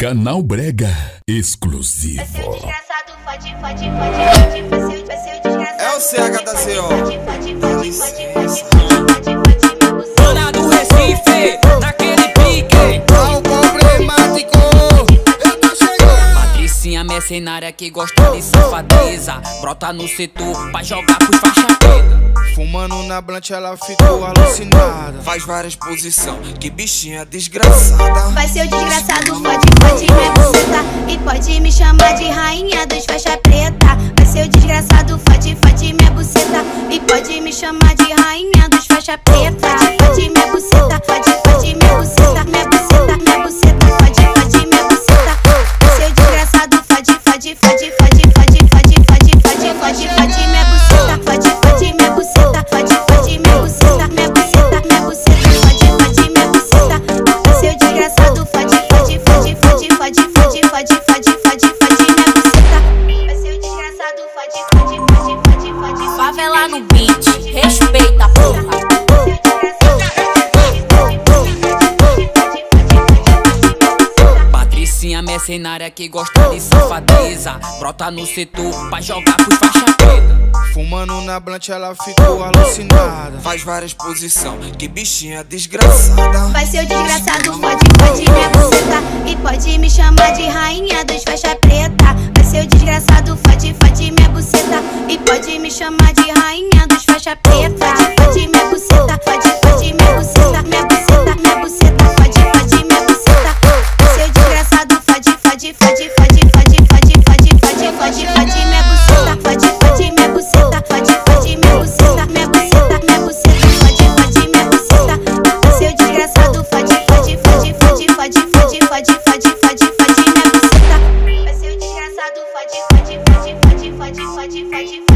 Canal Brega exclusivo. É o CH da CO. mercenária que gosta de safadeza. Brota no setor pra jogar pros faixa preta. Fumando na blunt, ela ficou alucinada. Faz várias posições, que bichinha desgraçada. Vai ser o desgraçado, fode, fode, minha buceta. E pode me chamar de rainha dos faixa preta. Vai ser o desgraçado, fode, fode, minha buceta. E pode me chamar de rainha dos faixa preta. Fode, fode, minha buceta. Fode, Favela no Patricinha mercenária que gosta de safadeza. Brota no setor pra jogar pros faixa preta. Fumando na blunt, ela ficou alucinada. Faz várias posições, que bichinha desgraçada. Vai ser o desgraçado, fode, fode minha buceta. E pode me chamar de rainha dos faixa preta. Vai ser o desgraçado, fode, fode minha buceta. E pode me chamar de rainha dos faixa preta. Fode, fode, fode, fode, fode, fode, fode, fode, fode, minha buceta. Fode, fode minha buceta. Fode, fode minha buceta. Minha buceta, minha buceta. Fode, fode minha buceta. O desgraçado, fode, fode, fode, fode, fode, fode, fode, fode, fode, fode minha buceta. O desgraçado, fode, fode, fode, fode, fode, fode, fode,